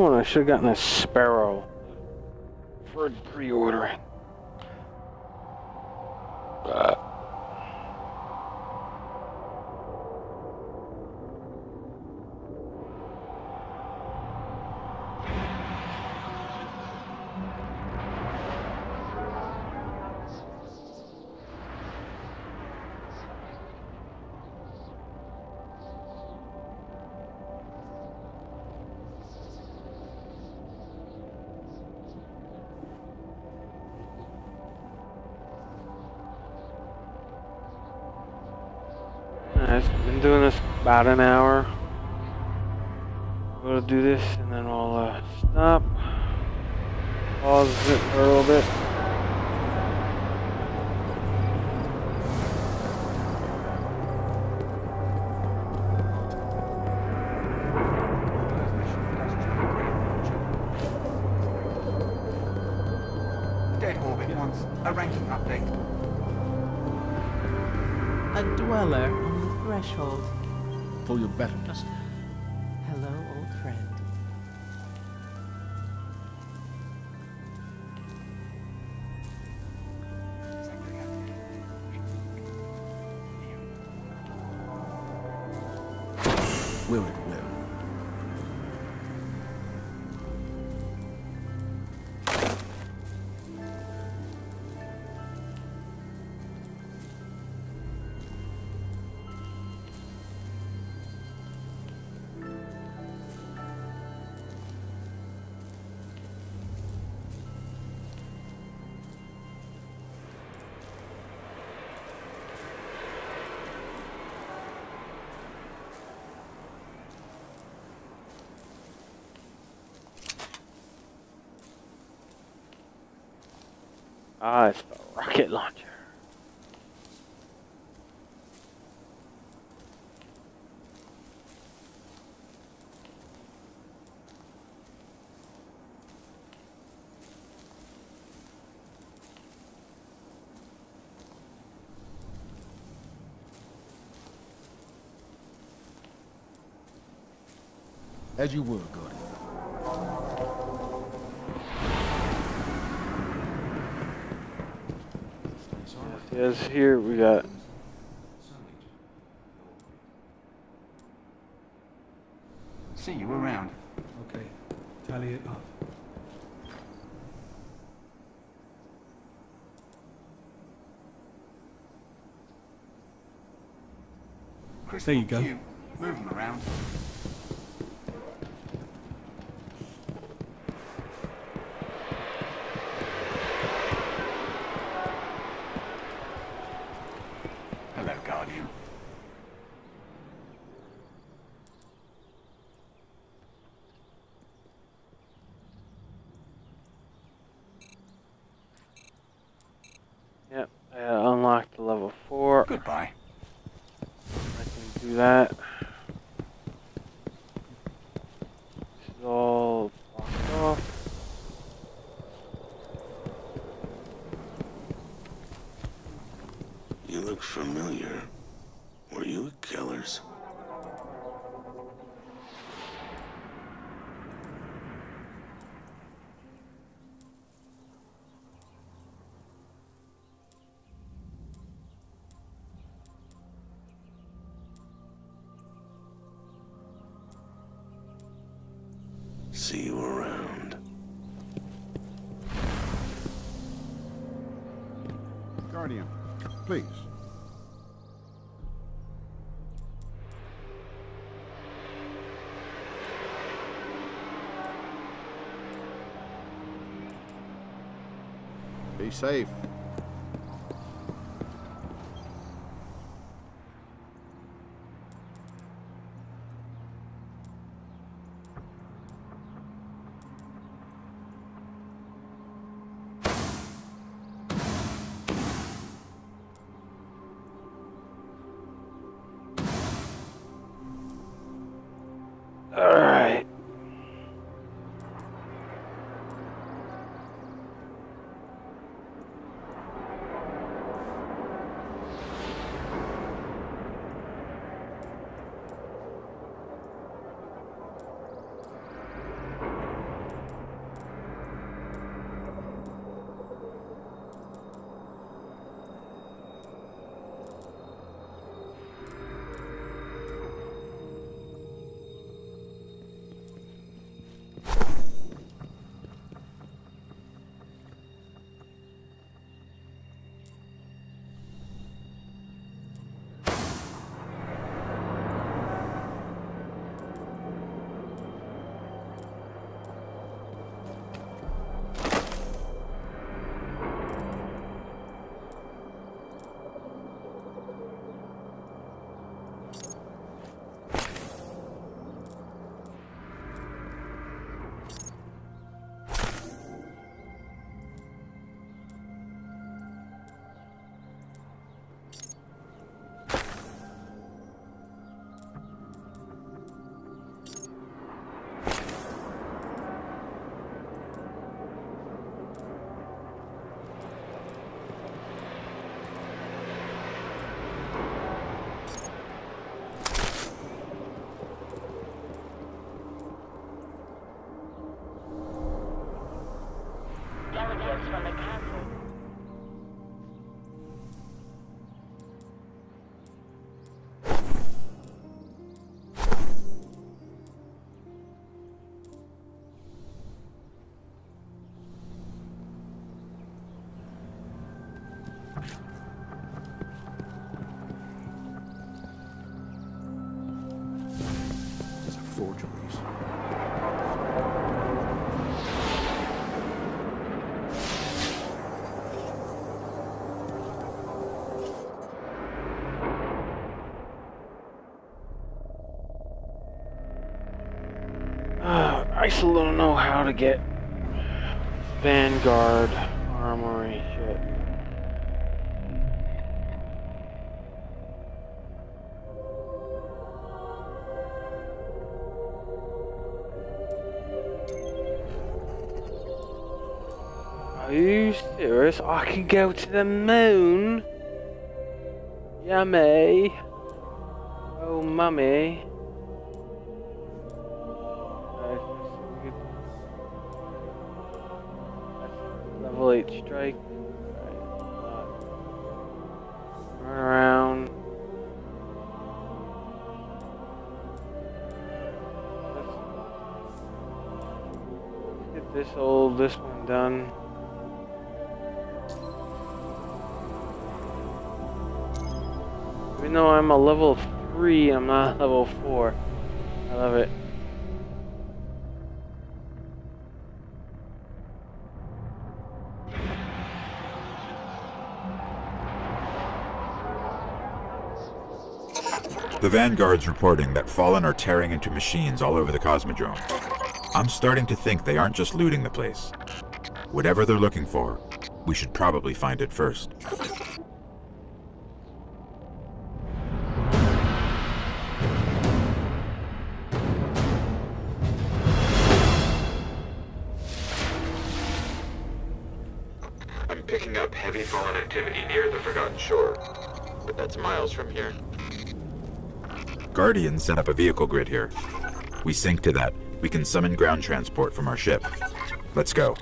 Sworn I should have gotten a sparrow for pre-ordering. I've been doing this about an hour. We'll do this and then we'll uh, stop. Pause it for a little bit. Dead orbit wants a ranking update. A dweller on the threshold. For your betterness. Hello, Ah, it's the rocket launcher. As you were, Yes, yes, here we got See you around. Okay, tally it up. Crystal There you go. Cube. Move them around. Hello, Guardian. Yep, I unlocked the level four. Goodbye. I can do that. This is all blocked off. You look familiar. Were you at Keller's? See you around. Guardian, please. Be safe. from the Kansas still don't know how to get Vanguard armory shit. Are you serious? I can go to the moon? Yummy. Oh, mummy. 8 strike. Around. Let's get this old, this one done. Even though I'm a level 3, I'm not level 4. I love it. The Vanguard's reporting that Fallen are tearing into machines all over the Cosmodrome. I'm starting to think they aren't just looting the place. Whatever they're looking for, we should probably find it first. I'm picking up heavy fallen activity near the Forgotten Shore, but that's miles from here. Guardian set up a vehicle grid here. We sync to that. We can summon ground transport from our ship. Let's go.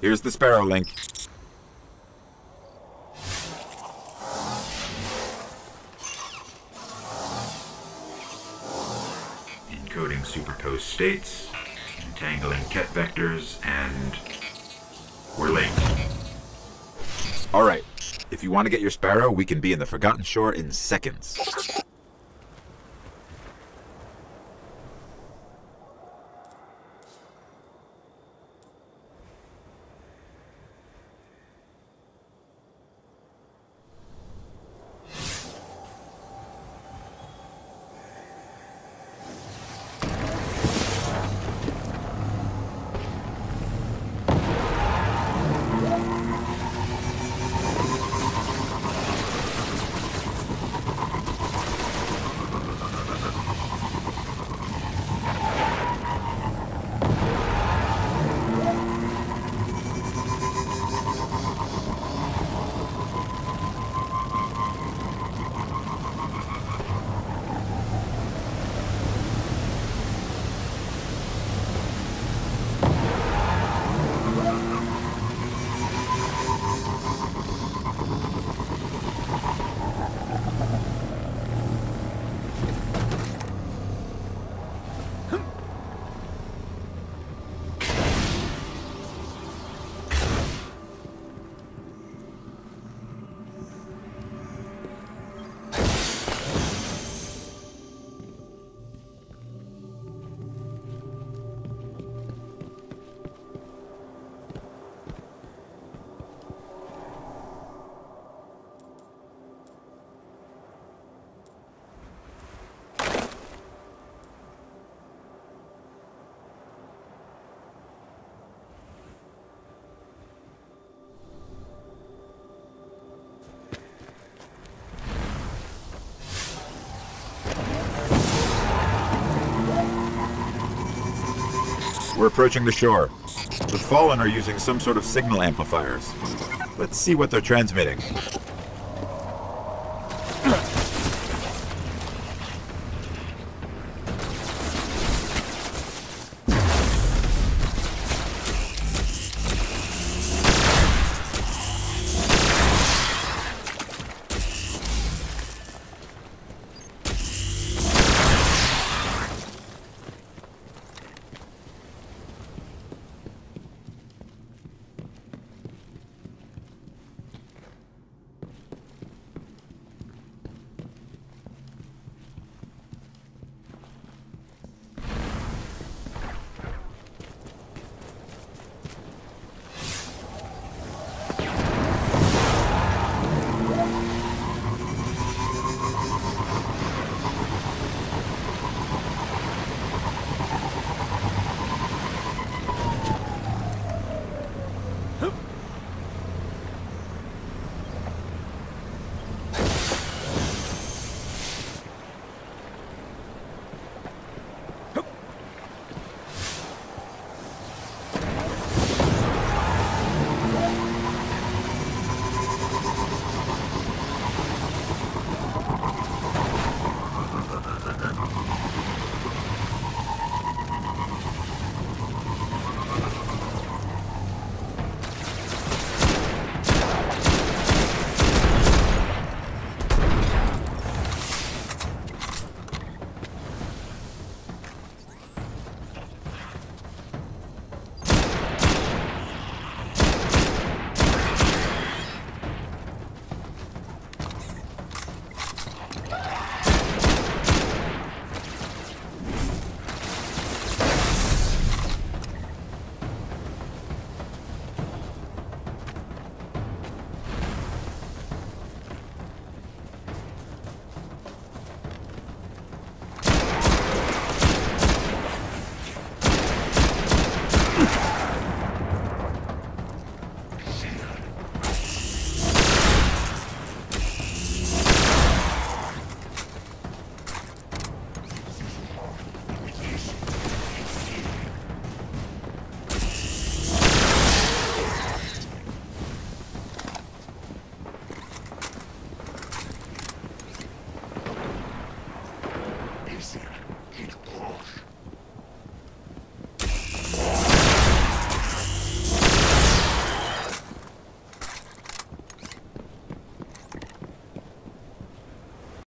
Here's the Sparrow link. Encoding superposed states, entangling ket vectors, and we're late. All right. If you want to get your Sparrow, we can be in the Forgotten Shore in seconds. We're approaching the shore. The Fallen are using some sort of signal amplifiers. Let's see what they're transmitting.